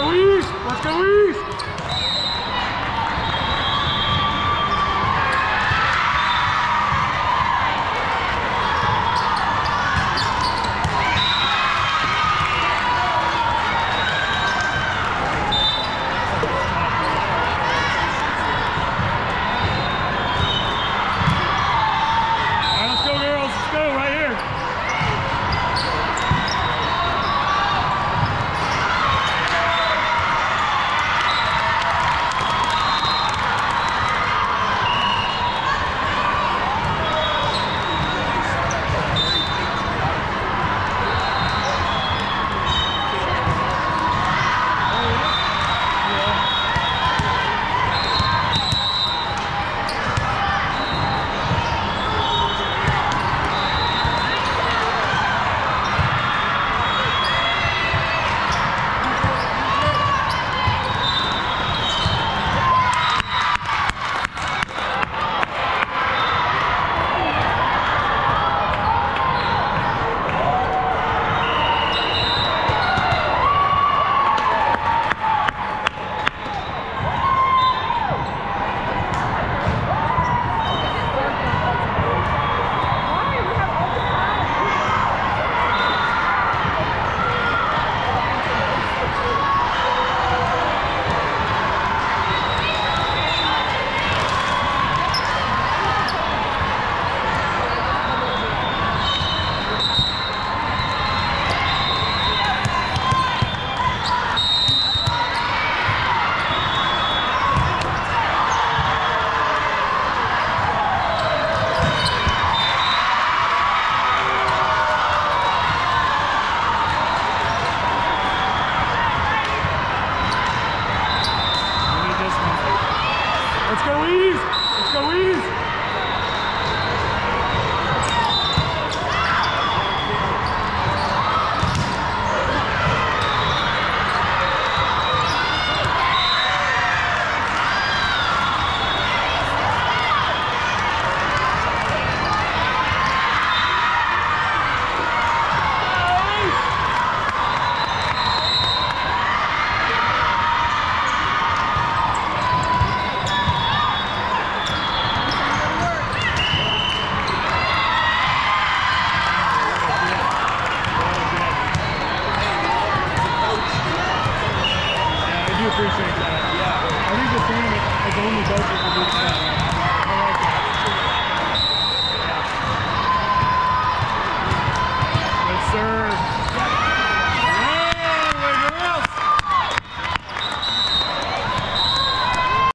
go east. Let's go east.